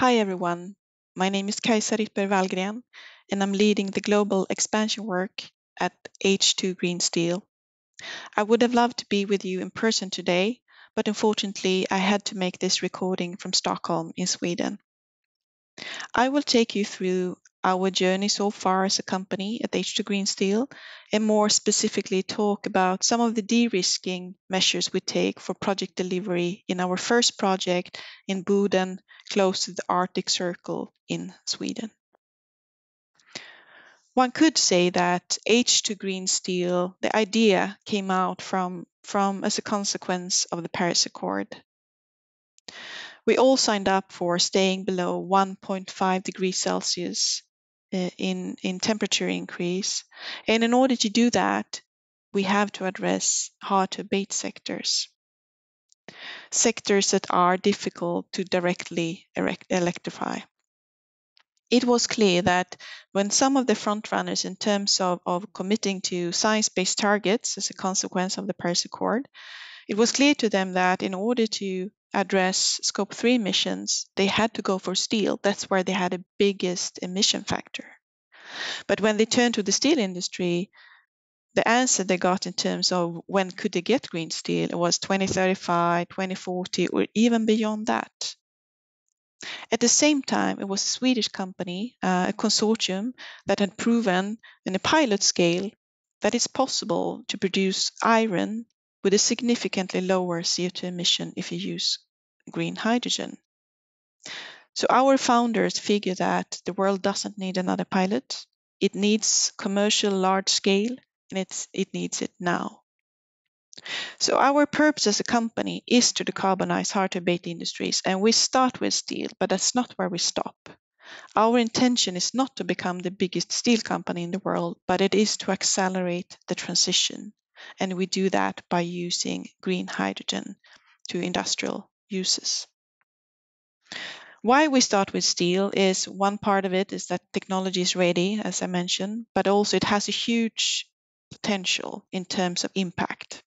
Hi everyone, my name is Kajsa Ryttberg Wallgren and I'm leading the global expansion work at H2 Green Steel. I would have loved to be with you in person today, but unfortunately I had to make this recording from Stockholm in Sweden. I will take you through our journey so far as a company at H2 Green Steel and more specifically talk about some of the de-risking measures we take for project delivery in our first project in Boden, close to the Arctic Circle in Sweden. One could say that H2 Green Steel, the idea came out from, from as a consequence of the Paris Accord. We all signed up for staying below 1.5 degrees Celsius Uh, in, in temperature increase. And in order to do that, we have to address hard to abate sectors. Sectors that are difficult to directly electrify. It was clear that when some of the frontrunners in terms of, of committing to science-based targets as a consequence of the Paris Accord, it was clear to them that in order to address scope 3 emissions, they had to go for steel. That's where they had the biggest emission factor. But when they turned to the steel industry, the answer they got in terms of when could they get green steel was 2035, 2040, or even beyond that. At the same time, it was a Swedish company, uh, a consortium, that had proven in a pilot scale that it's possible to produce iron with a significantly lower CO2 emission if you use green hydrogen. So our founders figure that the world doesn't need another pilot. It needs commercial large scale and it needs it now. So our purpose as a company is to decarbonize hard to abate industries and we start with steel, but that's not where we stop. Our intention is not to become the biggest steel company in the world, but it is to accelerate the transition and we do that by using green hydrogen to industrial uses. Why we start with steel is one part of it is that technology is ready, as I mentioned, but also it has a huge potential in terms of impact.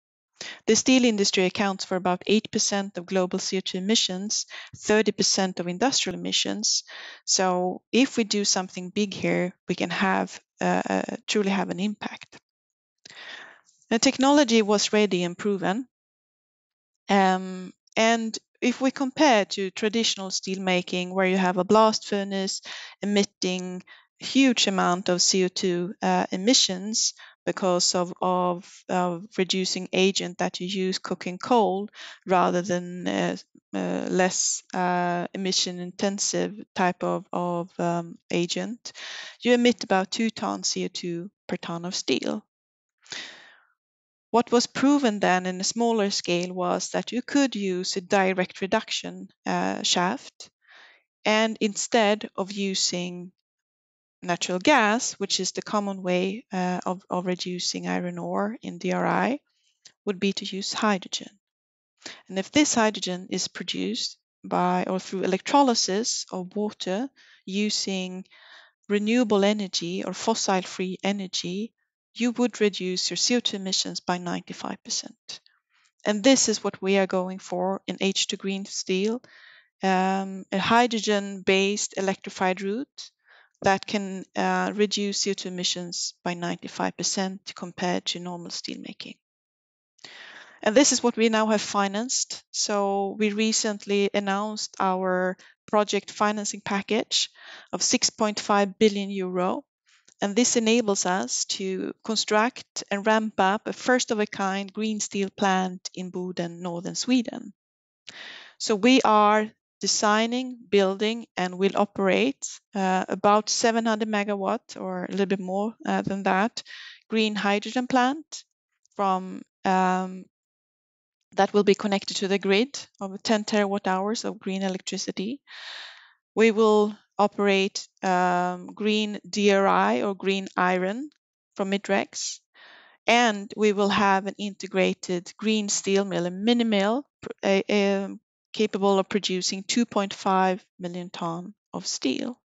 The steel industry accounts for about 8% of global CO2 emissions, 30% of industrial emissions. So if we do something big here, we can have uh, uh truly have an impact. The technology was ready and proven. Um, and if we compare to traditional steelmaking, where you have a blast furnace emitting huge amount of CO2 uh, emissions because of, of, of, reducing agent that you use cooking coal rather than uh, uh, less uh, emission intensive type of, of um, agent, you emit about two tons CO2 per ton of steel. What was proven then in a smaller scale was that you could use a direct reduction uh, shaft and instead of using natural gas, which is the common way uh, of, of reducing iron ore in DRI, would be to use hydrogen. And if this hydrogen is produced by or through electrolysis of water using renewable energy or fossil free energy, you would reduce your CO2 emissions by 95%. And this is what we are going for in H2 Green Steel, um, a hydrogen-based electrified route that can uh, reduce CO2 emissions by 95% compared to normal steelmaking. And this is what we now have financed. So we recently announced our project financing package of 6.5 billion euro and this enables us to construct and ramp up a first of a kind green steel plant in Boden, northern Sweden. So we are designing, building, and will operate uh, about 700 megawatt or a little bit more uh, than that green hydrogen plant from um, that will be connected to the grid of 10 terawatt hours of green electricity. We will operate um, green DRI or green iron from Midrex. And we will have an integrated green steel mill, a mini mill capable of producing 2.5 million ton of steel.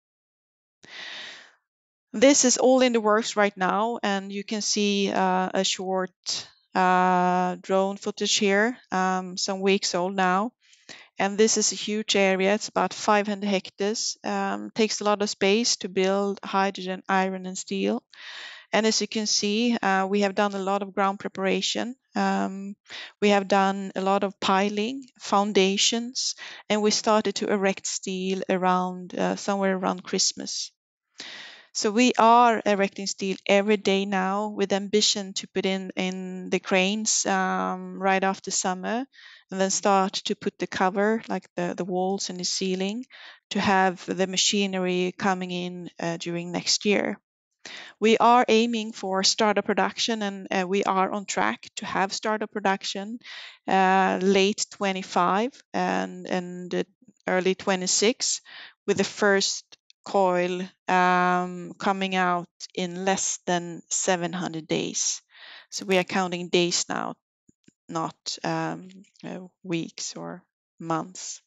This is all in the works right now, and you can see uh, a short uh, drone footage here, um, some weeks old now. And this is a huge area. It's about 500 hectares. Um, takes a lot of space to build hydrogen, iron, and steel. And as you can see, uh, we have done a lot of ground preparation. Um, we have done a lot of piling, foundations, and we started to erect steel around uh, somewhere around Christmas. So we are erecting steel every day now with ambition to put in in the cranes um, right after summer and then start to put the cover like the, the walls and the ceiling to have the machinery coming in uh, during next year. We are aiming for startup production and uh, we are on track to have startup production uh, late 25 and, and early 26 with the first coil um, coming out in less than 700 days. So we are counting days now, not um, weeks or months.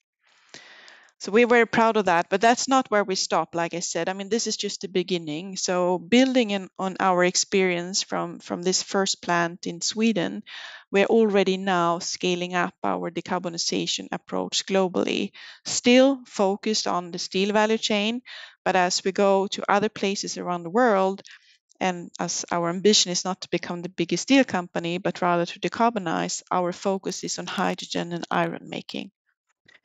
So we're very proud of that, but that's not where we stop. Like I said, I mean, this is just the beginning. So building in, on our experience from, from this first plant in Sweden, we're already now scaling up our decarbonization approach globally, still focused on the steel value chain. But as we go to other places around the world, and as our ambition is not to become the biggest steel company, but rather to decarbonize, our focus is on hydrogen and iron making.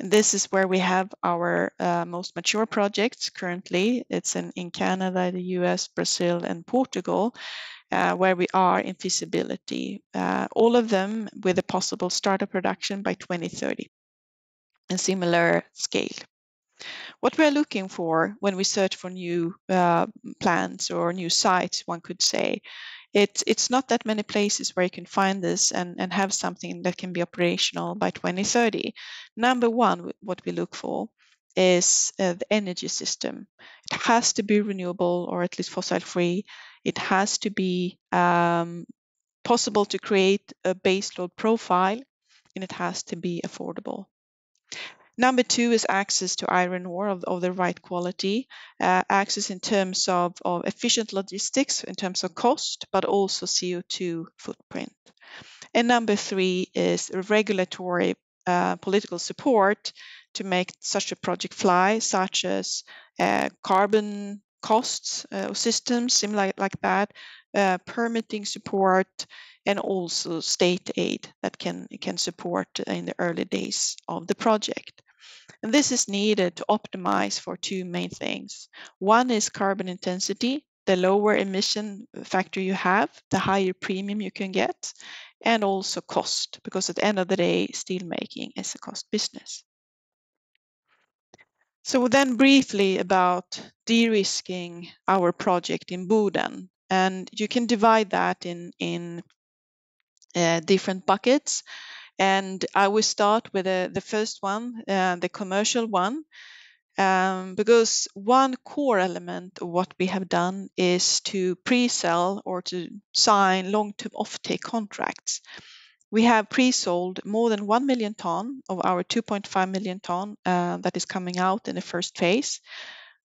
And this is where we have our uh, most mature projects currently. It's in, in Canada, the US, Brazil, and Portugal, uh, where we are in feasibility. Uh, all of them with a possible startup production by 2030 and similar scale. What we're looking for when we search for new uh, plants or new sites, one could say, it's it's not that many places where you can find this and, and have something that can be operational by 2030. Number one, what we look for is uh, the energy system. It has to be renewable or at least fossil free. It has to be um, possible to create a baseload profile and it has to be affordable. Number two is access to iron ore of, of the right quality, uh, access in terms of, of efficient logistics, in terms of cost, but also CO2 footprint. And number three is regulatory uh, political support to make such a project fly, such as uh, carbon costs uh, systems, similar like that, uh, permitting support, and also state aid that can, can support in the early days of the project. And this is needed to optimize for two main things. One is carbon intensity. The lower emission factor you have, the higher premium you can get, and also cost, because at the end of the day, steelmaking is a cost business. So then briefly about de-risking our project in Boden. And you can divide that in, in uh, different buckets. And I will start with the, the first one, uh, the commercial one, um, because one core element of what we have done is to pre-sell or to sign long-term offtake contracts. We have pre-sold more than 1 million ton of our 2.5 million ton uh, that is coming out in the first phase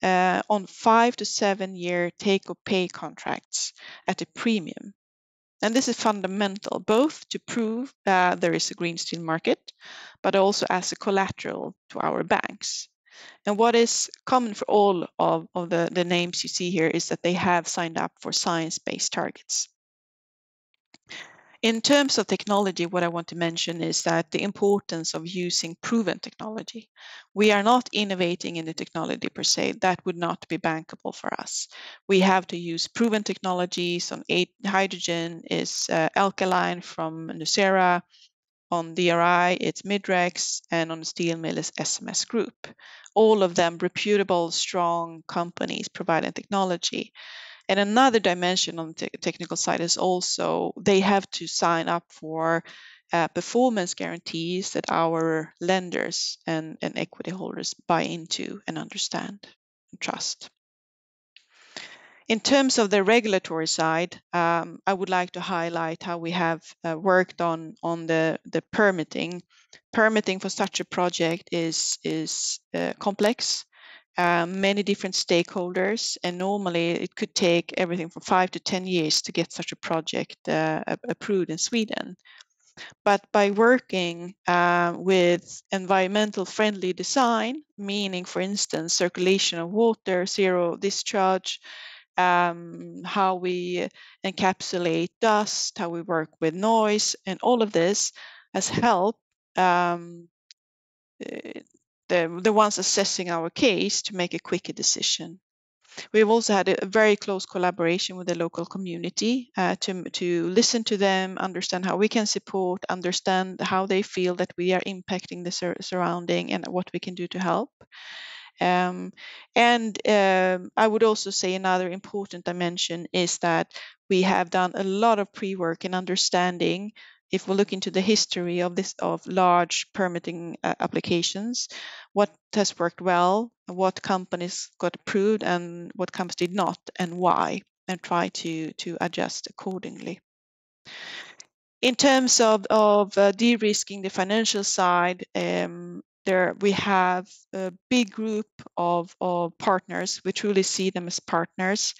uh, on five to seven year take or pay contracts at a premium. And this is fundamental, both to prove that there is a green steel market, but also as a collateral to our banks. And what is common for all of, of the, the names you see here is that they have signed up for science-based targets. In terms of technology, what I want to mention is that the importance of using proven technology. We are not innovating in the technology per se. That would not be bankable for us. We have to use proven technologies. On hydrogen is uh, alkaline from Nucera. On DRI, it's Midrex, and on the steel mill is SMS Group. All of them reputable, strong companies providing technology. And another dimension on the technical side is also they have to sign up for uh, performance guarantees that our lenders and, and equity holders buy into and understand and trust. In terms of the regulatory side, um, I would like to highlight how we have uh, worked on, on the, the permitting. Permitting for such a project is, is uh, complex um, many different stakeholders, and normally it could take everything from five to 10 years to get such a project uh, approved in Sweden. But by working uh, with environmental friendly design, meaning, for instance, circulation of water, zero discharge, um, how we encapsulate dust, how we work with noise, and all of this has helped um, the, the ones assessing our case to make a quicker decision. We've also had a very close collaboration with the local community uh, to, to listen to them, understand how we can support, understand how they feel that we are impacting the sur- surrounding and what we can do to help. Um, and um, I would also say another important dimension is that we have done a lot of pre-work in understanding if we look into the history of this of large permitting uh, applications, what has worked well, what companies got approved, and what companies did not, and why, and try to to adjust accordingly. In terms of of uh, de-risking the financial side, um, there we have a big group of, of partners. We truly see them as partners.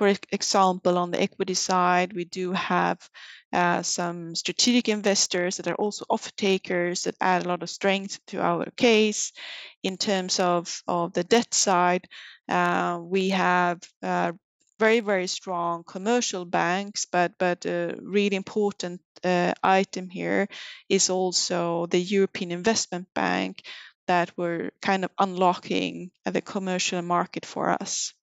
For example, on the equity side, we do have uh, some strategic investors that are also off takers that add a lot of strength to our case. In terms of, of the debt side, uh, we have uh, very very strong commercial banks but but a really important uh, item here is also the European Investment Bank that were kind of unlocking the commercial market for us.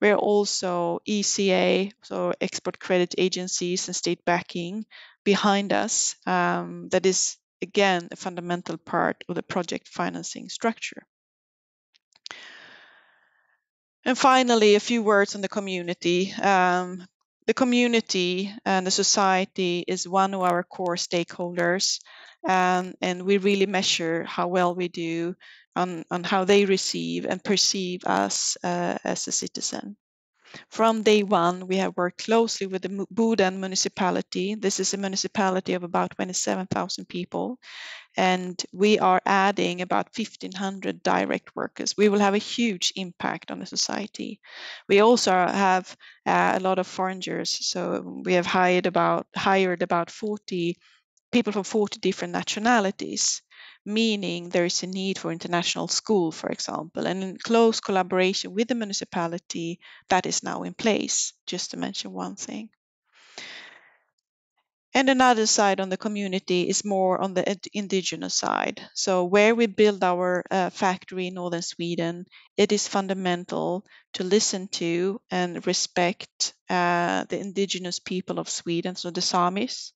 We're also ECA, so export credit agencies and state backing behind us. Um, that is again a fundamental part of the project financing structure. And finally, a few words on the community. Um, the community and the society is one of our core stakeholders, um, and we really measure how well we do on, on how they receive and perceive us uh, as a citizen. From day one, we have worked closely with the Boden municipality. This is a municipality of about 27,000 people, and we are adding about 1,500 direct workers. We will have a huge impact on the society. We also have uh, a lot of foreigners, so we have hired about hired about 40 people from 40 different nationalities meaning there is a need for international school, for example, and in close collaboration with the municipality that is now in place, just to mention one thing. And another side on the community is more on the indigenous side. So, where we build our uh, factory in northern Sweden, it is fundamental to listen to and respect uh, the indigenous people of Sweden, so the Samis.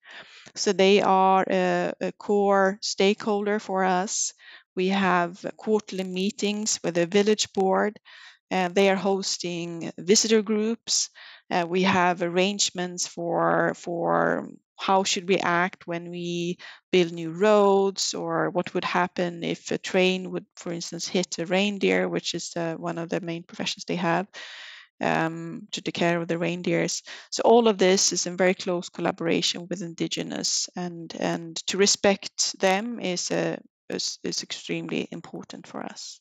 So, they are a, a core stakeholder for us. We have quarterly meetings with the village board. Uh, they are hosting visitor groups. Uh, we have arrangements for for how should we act when we build new roads or what would happen if a train would for instance hit a reindeer which is uh, one of the main professions they have um, to take care of the reindeers. So all of this is in very close collaboration with indigenous and and to respect them is a is, is extremely important for us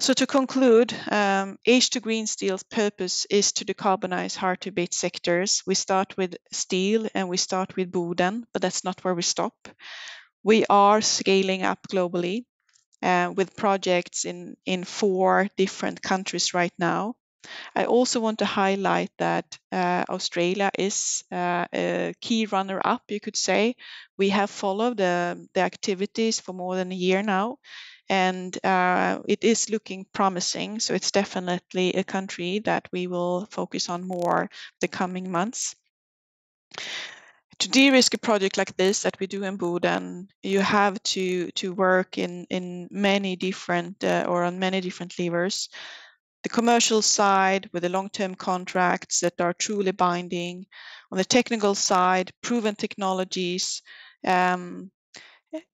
so to conclude, um, H2 Green Steel's purpose is to decarbonize hard to abate sectors. We start with steel and we start with Boden, but that's not where we stop. We are scaling up globally uh, with projects in, in four different countries right now. I also want to highlight that uh, Australia is uh, a key runner up, you could say. We have followed the activities for more than a year now, and uh, it is looking promising. So it's definitely a country that we will focus on more the coming months. To de-risk a project like this that we do in Boden, you have to to work in in many different uh, or on many different levers. The commercial side with the long-term contracts that are truly binding. On the technical side, proven technologies, um,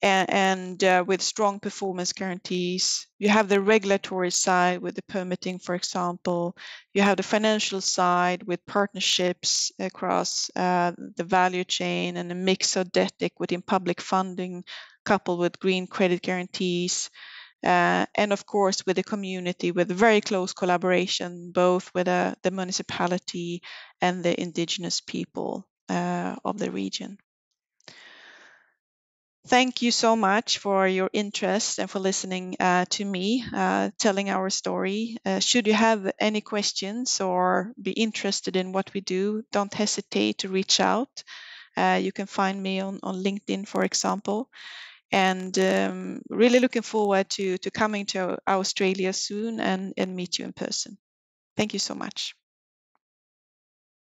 and uh, with strong performance guarantees. You have the regulatory side with the permitting, for example. You have the financial side with partnerships across uh, the value chain and a mix of debt, equity, and public funding, coupled with green credit guarantees. Uh, and of course, with the community, with very close collaboration, both with uh, the municipality and the indigenous people uh, of the region. Thank you so much for your interest and for listening uh, to me uh, telling our story. Uh, should you have any questions or be interested in what we do, don't hesitate to reach out. Uh, you can find me on, on LinkedIn, for example. And um, really looking forward to, to coming to Australia soon and, and meet you in person. Thank you so much.